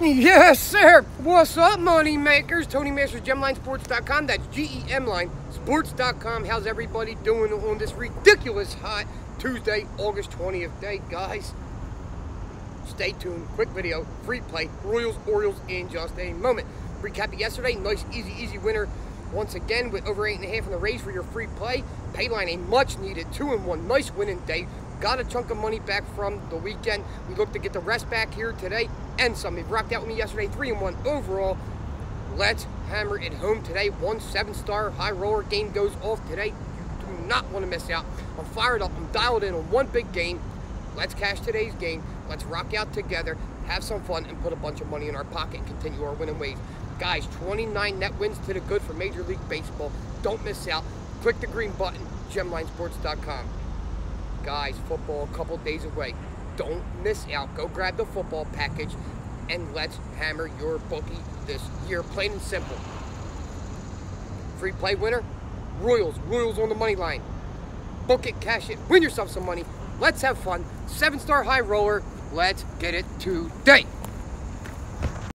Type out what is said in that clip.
Yes, sir. What's up, money makers? Tony Masters, GemLineSports.com. That's G-E-M Line Sports.com. How's everybody doing on this ridiculous hot Tuesday, August 20th day, guys? Stay tuned. Quick video, free play, Royals, Orioles in just a moment. Recap of yesterday, nice, easy, easy winner once again with over eight and a half in the race for your free play. Payline, a much needed two and one, nice winning day. Got a chunk of money back from the weekend. We look to get the rest back here today and some. They rocked out with me yesterday, three and one overall. Let's hammer it home today. One seven-star high roller game goes off today. You do not want to miss out. I'm fired up. I'm dialed in on one big game. Let's cash today's game. Let's rock out together, have some fun, and put a bunch of money in our pocket and continue our winning ways. Guys, 29 net wins to the good for Major League Baseball. Don't miss out. Click the green button, gemlinesports.com. Guys, football a couple days away. Don't miss out. Go grab the football package and let's hammer your bookie this year. Plain and simple. Free play winner, Royals. Royals on the money line. Book it, cash it, win yourself some money. Let's have fun. Seven star high roller. Let's get it today.